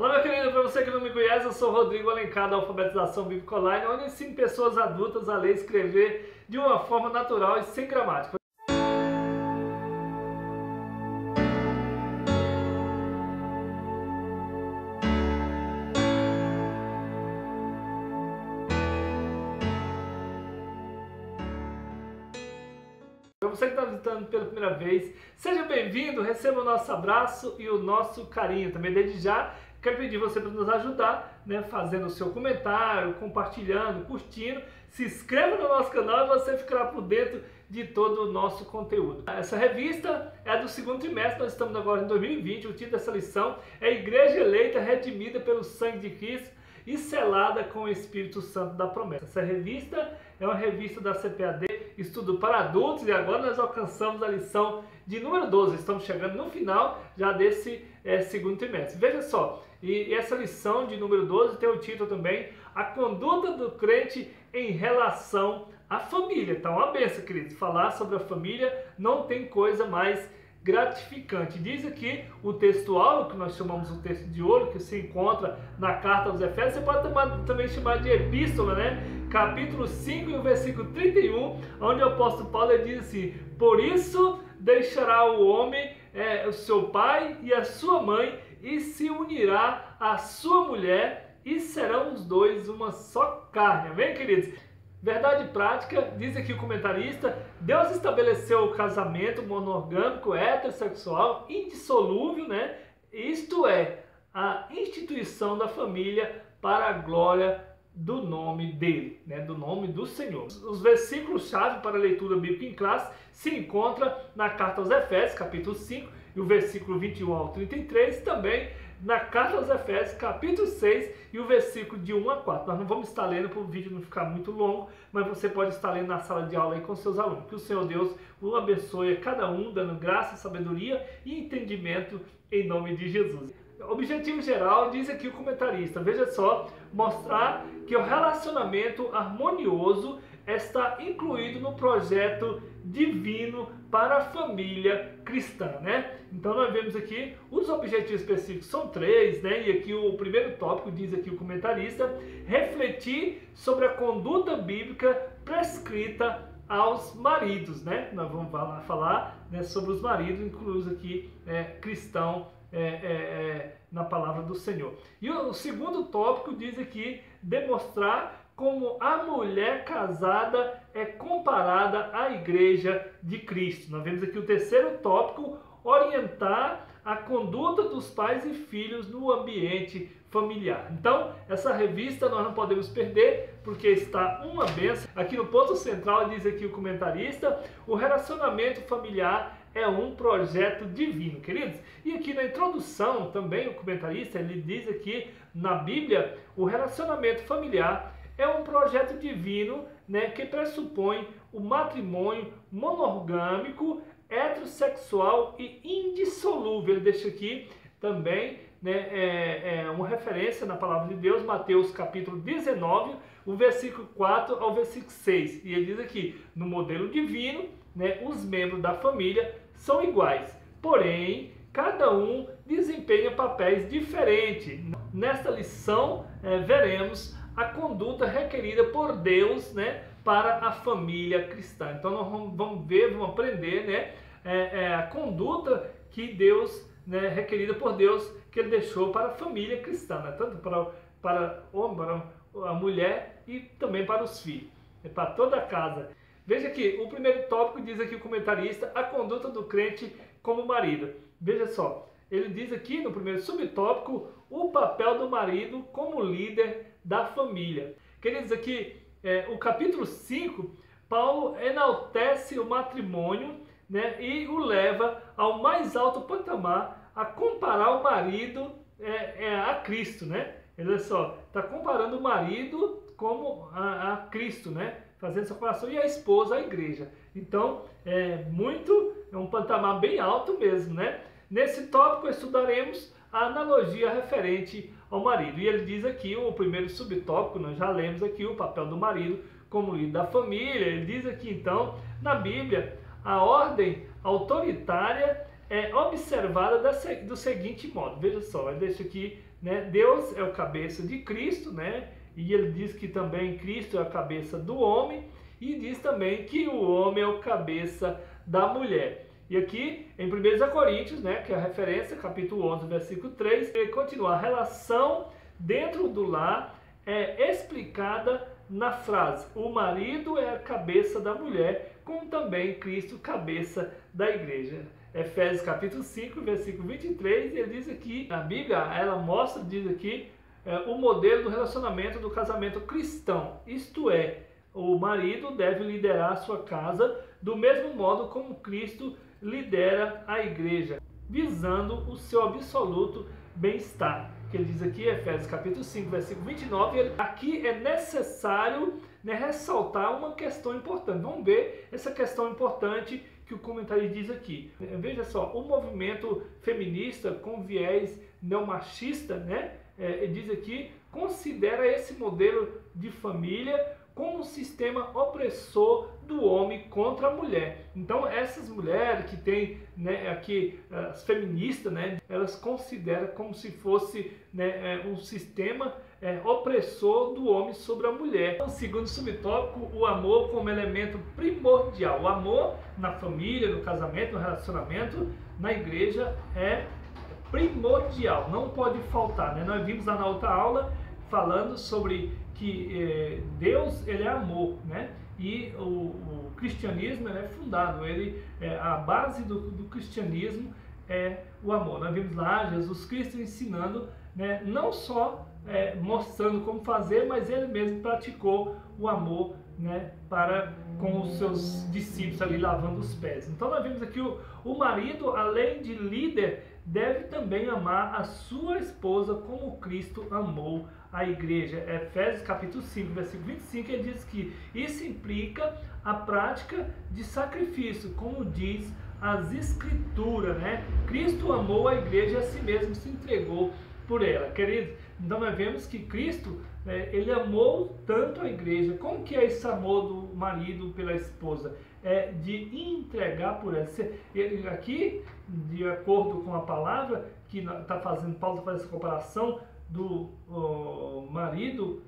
Olá, meu querido, para você que não me conhece, eu sou Rodrigo Alencar da Alfabetização Bíblica Online, onde ensino pessoas adultas a ler e escrever de uma forma natural e sem gramática. Para você que está visitando pela primeira vez, seja bem-vindo, receba o nosso abraço e o nosso carinho. Também desde já quero pedir você para nos ajudar, né, fazendo o seu comentário, compartilhando, curtindo. Se inscreva no nosso canal e você ficará por dentro de todo o nosso conteúdo. Essa revista é do segundo trimestre, nós estamos agora em 2020. O título dessa lição é Igreja Eleita, Redimida pelo Sangue de Cristo e selada com o Espírito Santo da promessa. Essa revista é uma revista da CPAD, estudo para adultos, e agora nós alcançamos a lição de número 12. Estamos chegando no final já desse é, segundo trimestre. Veja só, e essa lição de número 12 tem o título também A Conduta do Crente em Relação à Família. Então, uma benção, queridos. Falar sobre a família não tem coisa mais gratificante. Diz aqui o textual, que nós chamamos o texto de ouro, que se encontra na carta aos Efésios, você pode também chamar de epístola, né? Capítulo 5 e o versículo 31, onde o apóstolo Paulo diz assim: Por isso deixará o homem é, o seu pai e a sua mãe, e se unirá à sua mulher, e serão os dois uma só carne. Amém, queridos? Verdade prática, diz aqui o comentarista, Deus estabeleceu o casamento monogâmico, heterossexual, indissolúvel, né? Isto é, a instituição da família para a glória do nome dele, né? do nome do Senhor. Os versículos-chave para a leitura bíblica em classe se encontra na carta aos Efésios, capítulo 5, e o versículo 21 ao 33, também na carta aos Efésios, capítulo 6, e o versículo de 1 a 4. Nós não vamos estar lendo para o vídeo não ficar muito longo, mas você pode estar lendo na sala de aula aí com seus alunos. Que o Senhor Deus o abençoe a cada um, dando graça, sabedoria e entendimento em nome de Jesus. Objetivo geral, diz aqui o comentarista, veja só, mostrar que o relacionamento harmonioso está incluído no projeto divino para a família cristã, né? Então nós vemos aqui os objetivos específicos são três, né? E aqui o primeiro tópico diz aqui o comentarista refletir sobre a conduta bíblica prescrita aos maridos, né? Nós vamos falar né, sobre os maridos, incluídos aqui é, cristão é, é, é, na palavra do Senhor. E o segundo tópico diz aqui demonstrar como a mulher casada é comparada à igreja de Cristo. Nós vemos aqui o terceiro tópico, orientar a conduta dos pais e filhos no ambiente familiar. Então, essa revista nós não podemos perder, porque está uma benção. Aqui no ponto central diz aqui o comentarista, o relacionamento familiar é um projeto divino, queridos. E aqui na introdução também o comentarista ele diz aqui na Bíblia, o relacionamento familiar é um projeto divino né, que pressupõe o matrimônio monorgâmico, heterossexual e indissolúvel. Ele deixa aqui também né, é, é uma referência na palavra de Deus, Mateus capítulo 19, o versículo 4 ao versículo 6. E ele diz aqui, no modelo divino, né, os membros da família são iguais, porém, cada um desempenha papéis diferentes. Nesta lição, é, veremos a conduta requerida por Deus né, para a família cristã. Então nós vamos ver, vamos aprender né, é, é, a conduta que Deus, né, requerida por Deus, que Ele deixou para a família cristã, né, tanto para, para, para a mulher e também para os filhos, né, para toda a casa. Veja que o primeiro tópico diz aqui o comentarista, a conduta do crente como marido. Veja só, ele diz aqui no primeiro subtópico o papel do marido como líder da família. Queridos, aqui é, o capítulo 5, Paulo enaltece o matrimônio né, e o leva ao mais alto patamar a comparar o marido é, é, a Cristo. Né? Olha só, está comparando o marido como a, a, Cristo, né? Fazendo essa comparação, e a esposa a igreja. Então, é muito, é um patamar bem alto mesmo. Né? Nesse tópico estudaremos a analogia referente ao marido. E ele diz aqui, o primeiro subtópico, nós já lemos aqui o papel do marido como líder da família. Ele diz aqui então, na Bíblia, a ordem autoritária é observada do seguinte modo. Veja só, deixa aqui, né? Deus é o cabeça de Cristo, né? E ele diz que também Cristo é a cabeça do homem e diz também que o homem é o cabeça da mulher. E aqui em 1 Coríntios, né, que é a referência, capítulo 11, versículo 3, ele continua, a relação dentro do lar é explicada na frase: o marido é a cabeça da mulher, como também Cristo, cabeça da igreja. Efésios capítulo 5, versículo 23, ele diz aqui, a Bíblia, ela mostra, diz aqui, é, o modelo do relacionamento do casamento cristão. Isto é, o marido deve liderar a sua casa do mesmo modo como Cristo lidera a igreja, visando o seu absoluto bem-estar que ele diz aqui, Efésios capítulo 5, versículo 29, ele, aqui é necessário né, ressaltar uma questão importante. Vamos ver essa questão importante que o comentário diz aqui. Veja só, o movimento feminista com viés neomachista, né, é, diz aqui, considera esse modelo de família como um sistema opressor do homem contra a mulher. Então essas mulheres que têm né, aqui as feministas, né, elas consideram como se fosse né, é, um sistema é, opressor do homem sobre a mulher. Então, segundo subtópico, o amor como elemento primordial. O amor na família, no casamento, no relacionamento, na igreja é primordial, não pode faltar. Né? Nós vimos lá na outra aula falando sobre que é, Deus ele é amor, né? E o, o cristianismo é fundado, ele é, a base do, do, cristianismo é o amor. Nós vimos lá Jesus Cristo ensinando, né? Não só é, mostrando como fazer, mas ele mesmo praticou o amor, né? Para com os seus discípulos ali lavando os pés. Então nós vimos aqui o, o marido, além de líder, deve também amar a sua esposa como Cristo amou a igreja. Efésios capítulo 5, versículo 25, ele diz que isso implica a prática de sacrifício, como diz as escrituras, né? Cristo amou a igreja a si mesmo se entregou por ela. Queridos, então nós vemos que Cristo, né, ele amou tanto a igreja. Como que é esse amor do marido pela esposa? É de entregar por ela. Aqui, de acordo com a palavra que está fazendo, Paulo está fazendo essa comparação do marido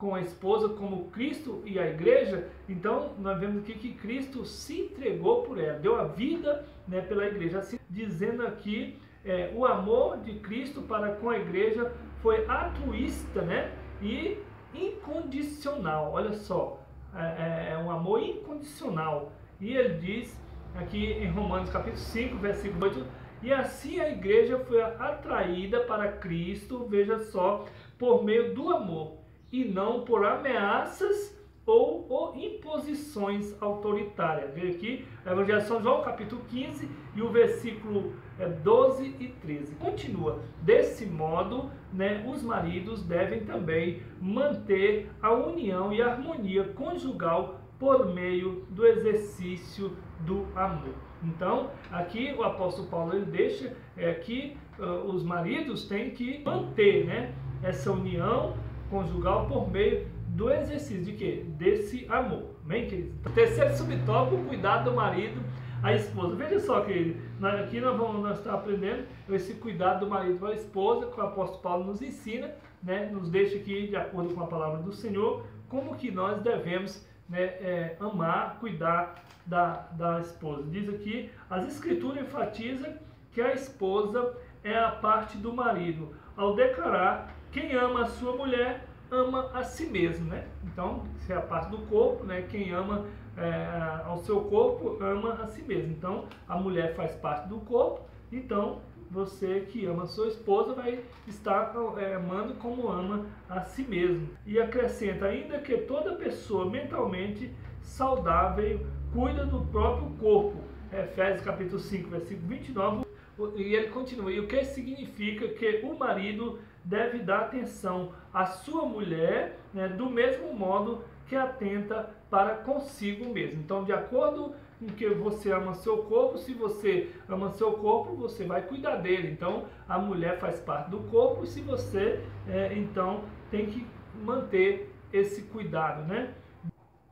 com a esposa como Cristo e a igreja, então nós vemos aqui que Cristo se entregou por ela, deu a vida né, pela igreja. Assim, dizendo aqui, é, o amor de Cristo para com a igreja foi altruísta né, e incondicional. Olha só, é, é, é um amor incondicional. E ele diz aqui em Romanos capítulo 5, versículo 8, e assim a igreja foi atraída para Cristo, veja só, por meio do amor, e não por ameaças ou, ou imposições autoritárias. Veja aqui, Evangelho de São João, capítulo 15, e o versículo 12 é, e 13. Continua. Desse modo, né, os maridos devem também manter a união e a harmonia conjugal por meio do exercício do amor. Então, aqui o apóstolo Paulo ele deixa é, que uh, os maridos têm que manter né, essa união conjugal por meio do exercício de quê? Desse amor. Amém, querido? Terceiro subtópico, cuidado do marido à esposa. Veja só, querido, aqui nós vamos nós estar aprendendo esse cuidado do marido à esposa, que o apóstolo Paulo nos ensina, né, nos deixa aqui, de acordo com a palavra do Senhor, como que nós devemos né, é, amar, cuidar da, da esposa. Diz aqui, as escrituras enfatizam que a esposa é a parte do marido, ao declarar quem ama a sua mulher ama a si mesmo, né? Então, se é a parte do corpo, né? Quem ama é, ao seu corpo ama a si mesmo. Então, a mulher faz parte do corpo, então você que ama sua esposa vai estar é, amando como ama a si mesmo. E acrescenta ainda que toda pessoa mentalmente saudável cuida do próprio corpo. Efésios capítulo 5, versículo 29. E ele continua, e o que significa que o marido deve dar atenção à sua mulher né, do mesmo modo que atenta para consigo mesmo. Então, de acordo com que você ama seu corpo, se você ama seu corpo, você vai cuidar dele. Então, a mulher faz parte do corpo, e se você, é, então, tem que manter esse cuidado, né?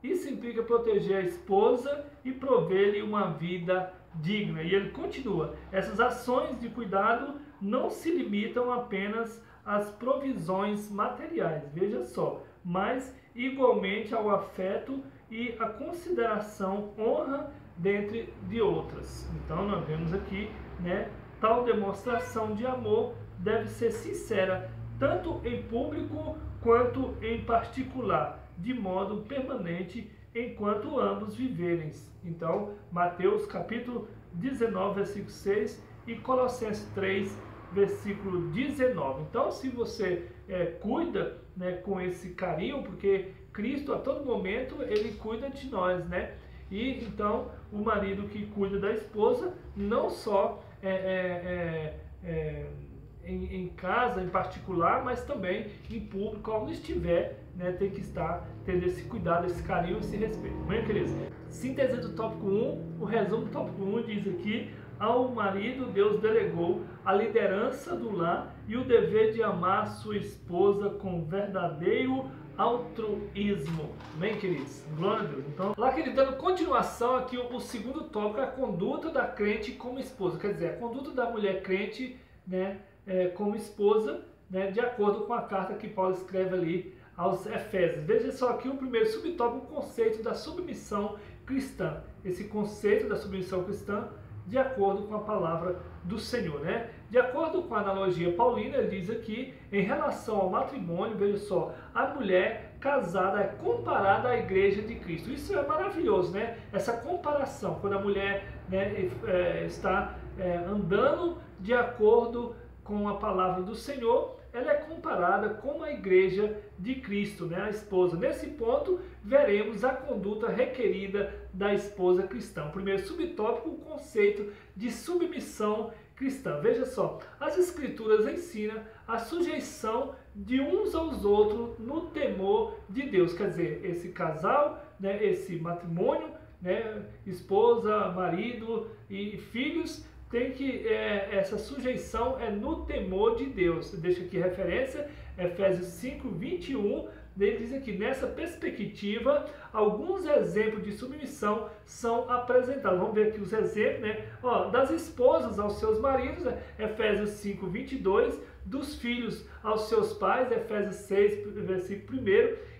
Isso implica proteger a esposa e prover-lhe uma vida digna. E ele continua: essas ações de cuidado não se limitam apenas às provisões materiais, veja só, mas igualmente ao afeto e à consideração, honra, dentre de outras. Então nós vemos aqui, né, tal demonstração de amor deve ser sincera, tanto em público quanto em particular, de modo permanente enquanto ambos viverem. Então, Mateus capítulo 19, versículo 6 e Colossenses 3, versículo 19. Então, se você é, cuida né, com esse carinho, porque Cristo a todo momento ele cuida de nós, né? E então o marido que cuida da esposa não só é, é, é, é em, em, casa em particular, mas também em público, onde estiver, né, tem que estar tendo esse cuidado, esse carinho, esse respeito. Bem, queridos? Síntese do tópico 1, o resumo do tópico 1 diz aqui, ao marido Deus delegou a liderança do lar e o dever de amar sua esposa com verdadeiro altruísmo. Bem, queridos? Glória a Deus. Então, lá, querido, dando continuação aqui, o, segundo tópico é a conduta da crente como esposa. Quer dizer, a conduta da mulher crente, né, é, como esposa, né, de acordo com a carta que Paulo escreve ali aos Efésios. Veja só aqui o primeiro subtópico, o conceito da submissão cristã. Esse conceito da submissão cristã de acordo com a palavra do Senhor, né? De acordo com a analogia paulina, ele diz aqui, em relação ao matrimônio, veja só, a mulher casada é comparada à igreja de Cristo. Isso é maravilhoso, né? Essa comparação, quando a mulher né, é, está é, andando de acordo com a palavra do Senhor, ela é comparada com a igreja de Cristo, né, a esposa. Nesse ponto, veremos a conduta requerida da esposa cristã. Primeiro subtópico, o conceito de submissão cristã. Veja só, as escrituras ensinam a sujeição de uns aos outros no temor de Deus. Quer dizer, esse casal, né, esse matrimônio, né, esposa, marido e filhos tem que é, essa sujeição é no temor de Deus. Deixa aqui referência, Efésios 5, 21. Ele diz aqui, nessa perspectiva, alguns exemplos de submissão são apresentados. Vamos ver aqui os exemplos, né? Ó, das esposas aos seus maridos, né? Efésios 5, 22 dos filhos aos seus pais, Efésios 6, versículo 1,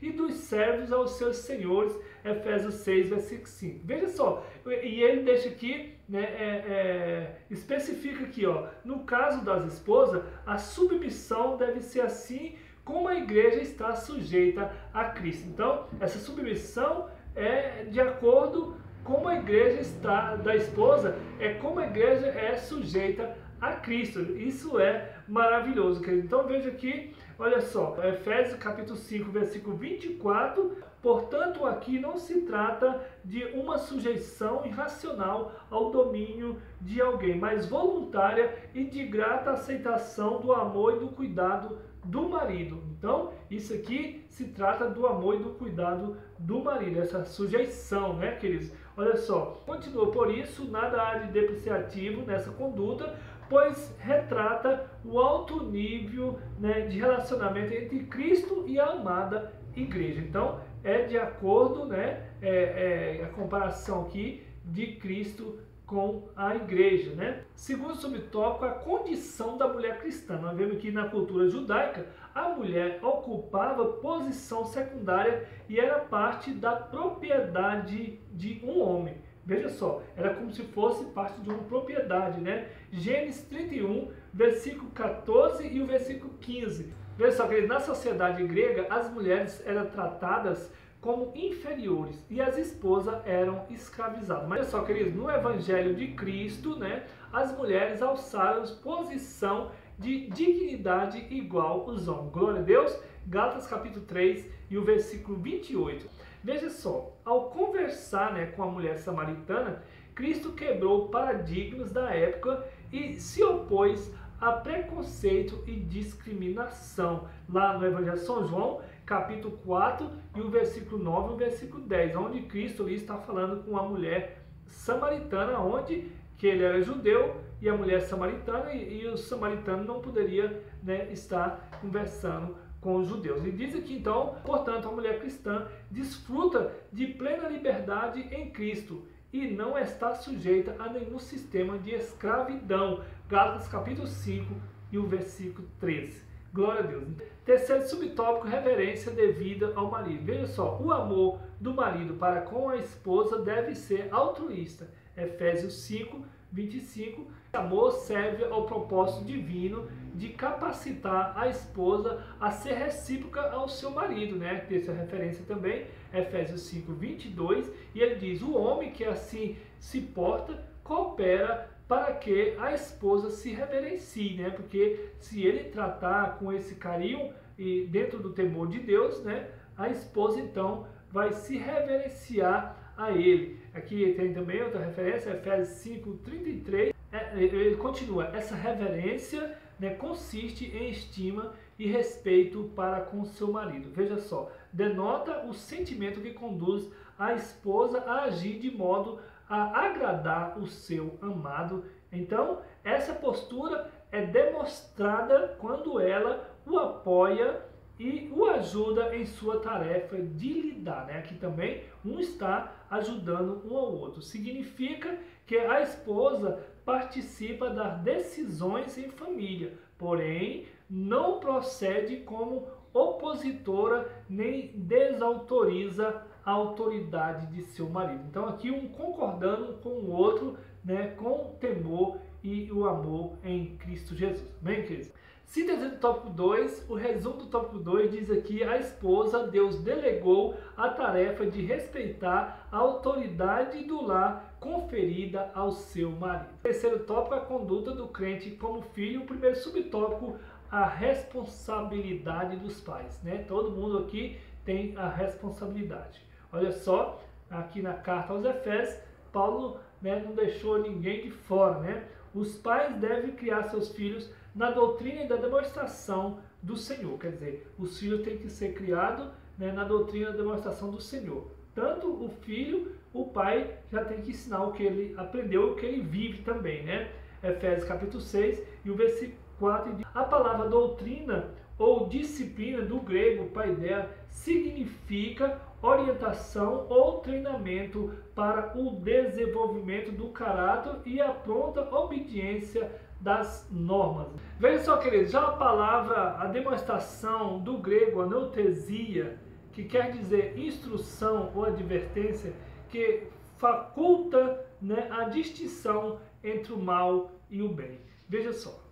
e dos servos aos seus senhores, Efésios 6, versículo 5. Veja só, e ele deixa aqui, né, é, é, especifica aqui, ó, no caso das esposas, a submissão deve ser assim como a igreja está sujeita a Cristo. Então, essa submissão é de acordo como a igreja está da esposa, é como a igreja é sujeita a Cristo. Isso é maravilhoso, querido. Então veja aqui, olha só, Efésios capítulo 5, versículo 24. Portanto, aqui não se trata de uma sujeição irracional ao domínio de alguém, mas voluntária e de grata aceitação do amor e do cuidado do marido. Então, isso aqui se trata do amor e do cuidado do marido, essa sujeição, né, queridos? Olha só, continua, por isso, nada há de depreciativo nessa conduta, pois retrata o alto nível né, de relacionamento entre Cristo e a amada igreja. Então, é de acordo, né, é, é a comparação aqui de Cristo com a igreja, né? Segundo subtópico, a condição da mulher cristã. Nós vemos que na cultura judaica, a mulher ocupava posição secundária e era parte da propriedade de um homem. Veja só, era como se fosse parte de uma propriedade, né? Gênesis 31, versículo 14 e o versículo 15. Veja só, que na sociedade grega, as mulheres eram tratadas como inferiores e as esposas eram escravizadas. Mas olha só, queridos, no Evangelho de Cristo, né, as mulheres alçaram posição de dignidade igual aos homens. Glória a Deus. Gálatas capítulo 3 e o versículo 28. Veja só, ao conversar né, com a mulher samaritana, Cristo quebrou paradigmas da época e se opôs a preconceito e discriminação. Lá no Evangelho de São João, capítulo 4 e o versículo 9 e o versículo 10, onde Cristo está falando com a mulher samaritana, onde que ele era judeu e a mulher samaritana, e, e o samaritano não poderia né, estar conversando com os judeus. E diz aqui então, portanto, a mulher cristã desfruta de plena liberdade em Cristo e não está sujeita a nenhum sistema de escravidão. Gálatas capítulo 5 e o versículo 13. Glória a Deus. Terceiro subtópico, reverência devida ao marido. Veja só, o amor do marido para com a esposa deve ser altruísta. Efésios 5, 25. O amor serve ao propósito divino de capacitar a esposa a ser recíproca ao seu marido, né? Tem essa referência também, Efésios 5, 22. E ele diz: O homem que assim se porta coopera para que a esposa se reverencie, né? Porque se ele tratar com esse carinho e dentro do temor de Deus, né? A esposa então vai se reverenciar a ele. Aqui tem também outra referência, Efésios 5, 33. É, ele continua, essa reverência né, consiste em estima e respeito para com seu marido. Veja só, denota o sentimento que conduz a esposa a agir de modo a agradar o seu amado. Então, essa postura é demonstrada quando ela o apoia e o ajuda em sua tarefa de lidar. Né? Aqui também um está ajudando um ao outro. Significa que a esposa participa das decisões em família, porém não procede como opositora nem desautoriza a autoridade de seu marido. Então aqui um concordando com o outro, né, com temor e o amor em Cristo Jesus. Amém, queridos? Síntese do tópico 2, o resumo do tópico 2 diz aqui: a esposa, Deus delegou a tarefa de respeitar a autoridade do lar conferida ao seu marido. terceiro tópico, a conduta do crente como filho. O primeiro subtópico, a responsabilidade dos pais. Né? Todo mundo aqui tem a responsabilidade. Olha só, aqui na carta aos Efésios, Paulo né, não deixou ninguém de fora. Né? Os pais devem criar seus filhos na doutrina e da demonstração do Senhor. Quer dizer, os filhos têm que ser criados né, na doutrina e demonstração do Senhor. Tanto o filho, o pai já tem que ensinar o que ele aprendeu, o que ele vive também, né? Efésios capítulo 6 e o versículo 4 diz, a palavra doutrina ou disciplina do grego paideia significa orientação ou treinamento para o desenvolvimento do caráter e a pronta obediência das normas. Veja só, queridos, já a palavra, a demonstração do grego anotesia, que quer dizer instrução ou advertência, que faculta né, a distinção entre o mal e o bem. Veja só.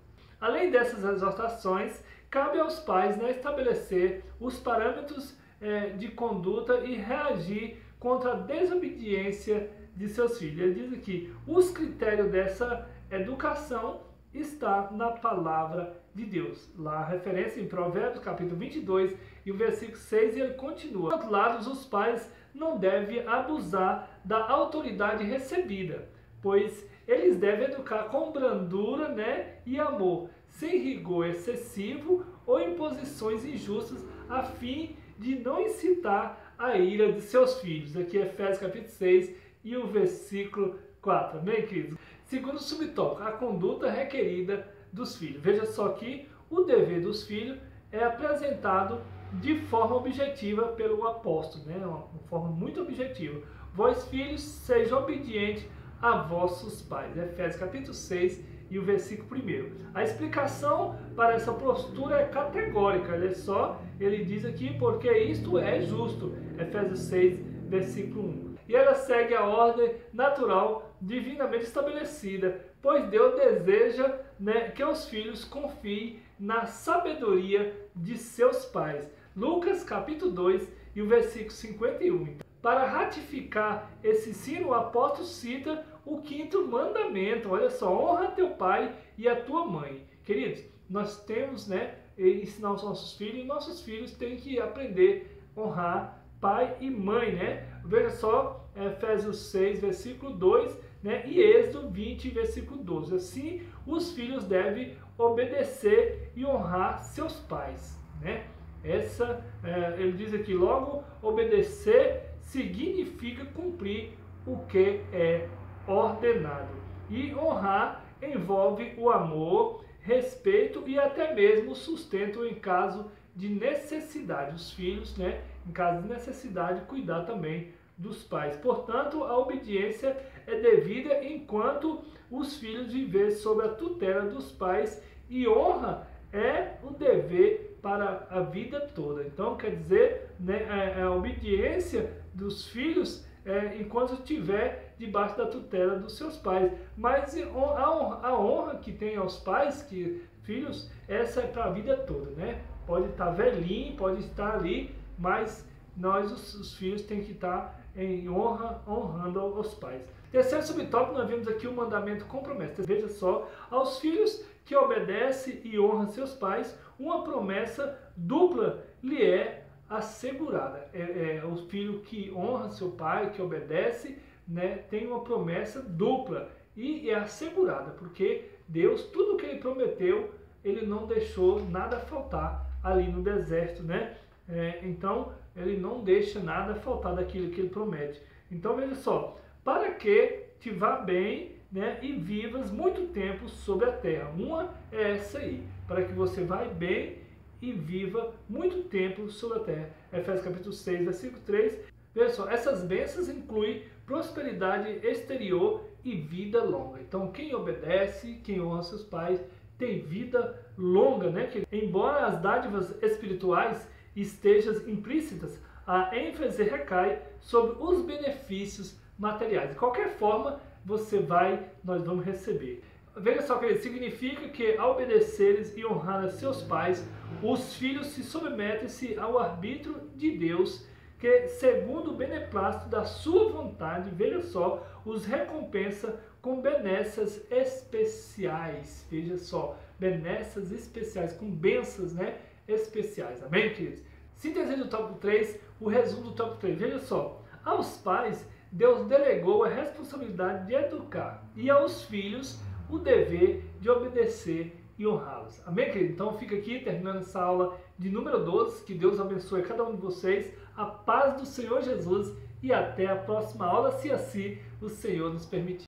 Além dessas exortações, cabe aos pais né, estabelecer os parâmetros é, de conduta e reagir contra a desobediência de seus filhos. Ele diz aqui: os critérios dessa educação está na palavra de Deus. Lá a referência em Provérbios capítulo 22 e o versículo 6 ele continua. Por outro lado, os pais não devem abusar da autoridade recebida, pois eles devem educar com brandura né, e amor, sem rigor excessivo ou imposições injustas, a fim de não incitar a ira de seus filhos. Aqui é Efésios capítulo 6 e o versículo 4. Amém, queridos? Segundo subtópico, a conduta requerida dos filhos. Veja só que o dever dos filhos é apresentado de forma objetiva pelo apóstolo, né? uma forma muito objetiva. Vós, filhos, sejam obedientes a vossos pais. Efésios capítulo 6 e o versículo 1. A explicação para essa postura é categórica, olha só, ele diz aqui, porque isto é justo. Efésios 6, versículo 1 e ela segue a ordem natural divinamente estabelecida, pois Deus deseja né, que os filhos confiem na sabedoria de seus pais. Lucas capítulo 2 e o versículo 51. Para ratificar esse ensino, o apóstolo cita o quinto mandamento. Olha só, honra teu pai e a tua mãe. Queridos, nós temos, né, ensinar os nossos filhos, e nossos filhos têm que aprender a honrar pai e mãe, né? Veja só, Efésios 6, versículo 2, né? E Êxodo 20, versículo 12. Assim, os filhos devem obedecer e honrar seus pais, né? Essa, é, ele diz aqui, logo, obedecer significa cumprir o que é ordenado. E honrar envolve o amor, respeito e até mesmo sustento em caso de necessidade. Os filhos, né, em caso de necessidade, cuidar também dos pais. Portanto, a obediência é devida enquanto os filhos viverem sob a tutela dos pais e honra é o dever para a vida toda. Então, quer dizer, né, a, a obediência dos filhos é, enquanto estiver debaixo da tutela dos seus pais. Mas a honra, a honra que tem aos pais, que filhos, essa é para a vida toda, né? Pode estar velhinho, pode estar ali, mas nós, os, os filhos, tem que estar em honra, honrando aos pais. Terceiro subtópico, nós vimos aqui o mandamento com promessa. Veja só, aos filhos que obedecem e honram seus pais, uma promessa dupla lhe é assegurada. É, é, o filho que honra seu pai, que obedece, né, tem uma promessa dupla e é assegurada, porque Deus, tudo que ele prometeu, ele não deixou nada faltar ali no deserto, né? É, então, ele não deixa nada faltar daquilo que ele promete. Então, veja só, para que te vá bem né, e vivas muito tempo sobre a terra. Uma é essa aí, para que você vá bem e viva muito tempo sobre a terra. Efésios capítulo 6, versículo 3. Veja só, essas bênçãos incluem prosperidade exterior e vida longa. Então, quem obedece, quem honra seus pais, tem vida longa, né? Que, embora as dádivas espirituais estejam implícitas, a ênfase recai sobre os benefícios materiais. De qualquer forma, você vai, nós vamos receber. Veja só que significa que ao obedeceres e honrar a seus pais, os filhos se submetem-se ao arbítrio de Deus, que segundo o beneplácito da sua vontade, veja só, os recompensa com benécias especiais. Veja só, benécias especiais, com bênçãos né, especiais. Amém, queridos? Síntese do tópico 3, o resumo do tópico 3. Veja só, aos pais, Deus delegou a responsabilidade de educar, e aos filhos, o dever de obedecer e honrá-los. Amém, querido? Então fica aqui, terminando essa aula de número 12. Que Deus abençoe cada um de vocês. A paz do Senhor Jesus e até a próxima aula, se assim o Senhor nos permitir.